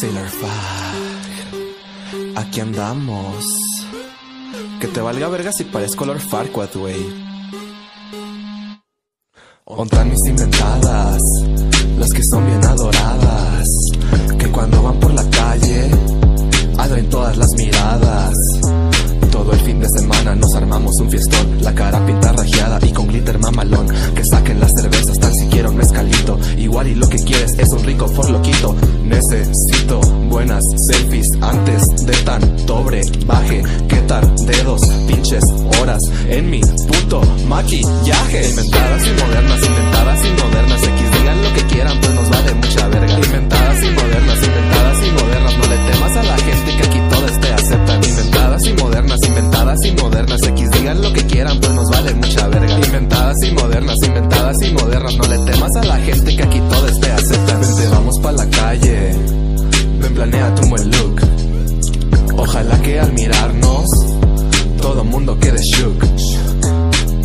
Sailor Fag, aquí andamos. Que te valga verga si parezco Lord Farquaad, güey. Ontan mis inventadas. Es un rico forloquito. Necesito buenas selfies antes de tanto baje Que tal dedos, pinches horas en mi puto maquillaje. Inventadas y modernas, inventadas y modernas. X digan lo que quieran, pues nos vale mucha verga. Inventadas y modernas, inventadas y modernas. No le temas a la gente que aquí todo esté aceptan. Inventadas y modernas, inventadas y modernas. X digan lo que quieran, pues nos vale mucha verga. Inventadas y modernas, inventadas planea tu buen look. Ojalá que al mirarnos todo mundo quede shook.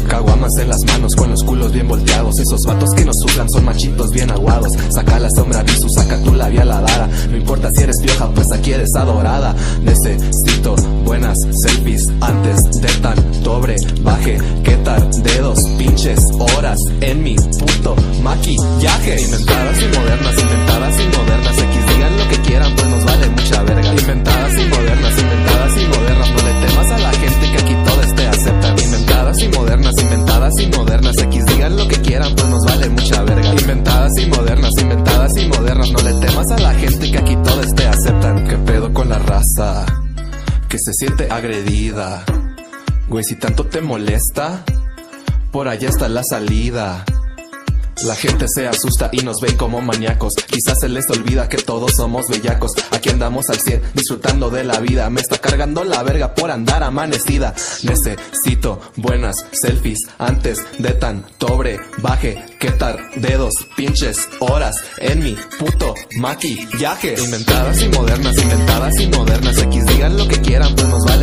Caguamas en las manos con los culos bien volteados. Esos vatos que nos juzgan son machitos bien aguados. Saca la sombra visu, saca tu labial la dara. No importa si eres pioja, pues aquí eres adorada. Necesito buenas selfies antes de tanto baje. ¿Qué tal? Dedos, pinches horas en mi puto maquillaje. Inventadas y modernas, Que se siente agredida. Güey, si tanto te molesta, por allá está la salida. La gente se asusta y nos ve como maníacos. Quizás se les olvida que todos somos bellacos. Aquí andamos al 100 disfrutando de la vida. Me está cargando la verga por andar amanecida. Necesito buenas selfies antes de tan tobre. Baje, que tar, dedos, pinches, horas en mi puto maquillaje. Inventadas y modernas, inventadas y modernas. X digan lo que quieran, pues nos vale